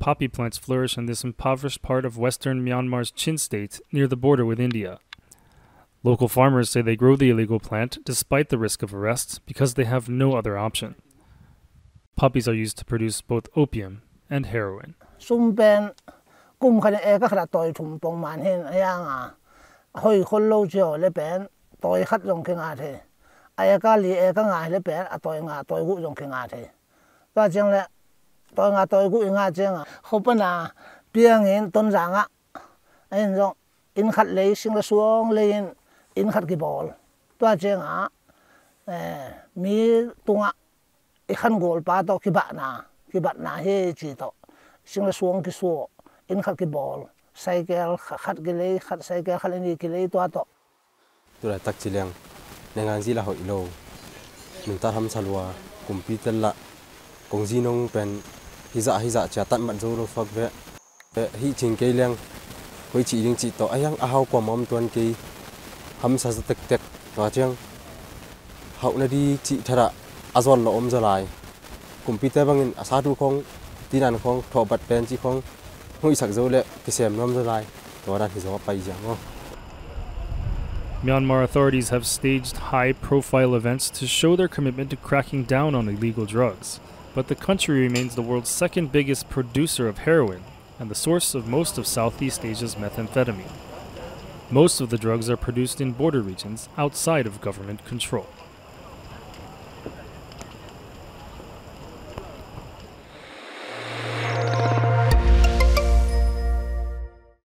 Poppy plants flourish in this impoverished part of western Myanmar's Chin state near the border with India. Local farmers say they grow the illegal plant despite the risk of arrest because they have no other option. Poppies are used to produce both opium and heroin. Tôi nga tôi cũng nga chăng à không bên à biếng in tôn rằng á. Anh rồi in khát lấy sinh ra xuống lên in khát cái bol tôi chăng à mi tung á. Khăn gol pa to cái bạn na cái bạn à, na he chỉ to sinh ra xuống cái số in khát cái bol cycle khát cái lấy, khát cycle khát lên cái lấy tôi to tôi là tắc chỉ liang nên anh gì là hội lâu mình ta tham salwa computer lạ công gì nông pen hi dạ hi dạ cha tận man zo phật vệ vệ hi trình cây leng với chị đừng chị tỏ ayang a à ao quả mom tuần kỳ hâm sa sa tek tek to chang hau na di chi thara azon à lo om cùng computer bangin asa à du khong tinan khong tho bat pen chi khong. Hoi sak zo le ke sem nom zalai to thì gió bay giang jang Myanmar authorities have staged high profile events to show their commitment to cracking down on illegal drugs. But the country remains the world's second biggest producer of heroin and the source of most of Southeast Asia's methamphetamine. Most of the drugs are produced in border regions outside of government control.